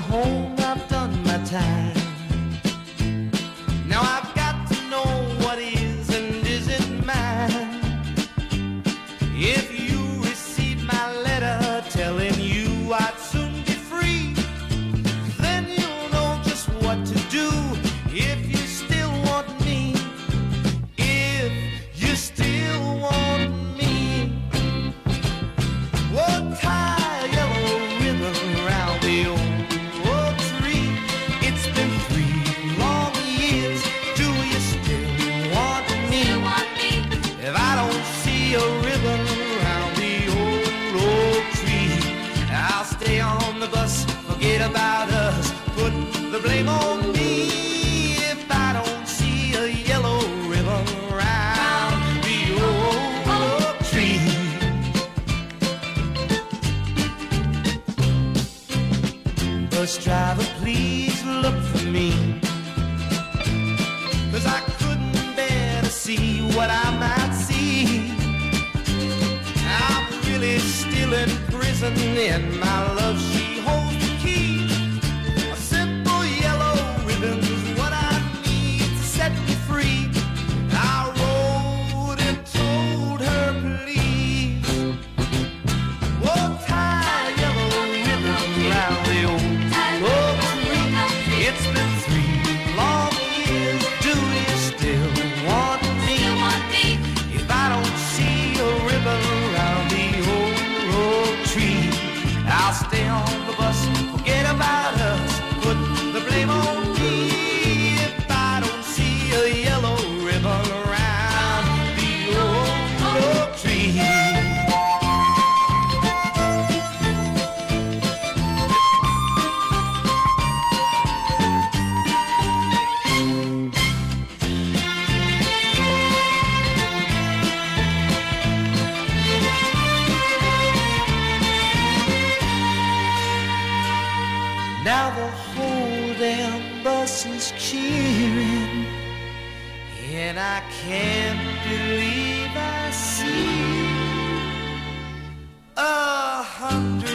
home, I've done my time. A ribbon around the old oak tree, I'll stay on the bus, forget about us, put the blame on me. If I don't see a yellow ribbon around the old oak tree. Bus driver, please look for me. Cause I couldn't bear to see what I might in prison, and my love, she on the bus, Now the whole damn bus is cheering, and I can't believe I see a hundred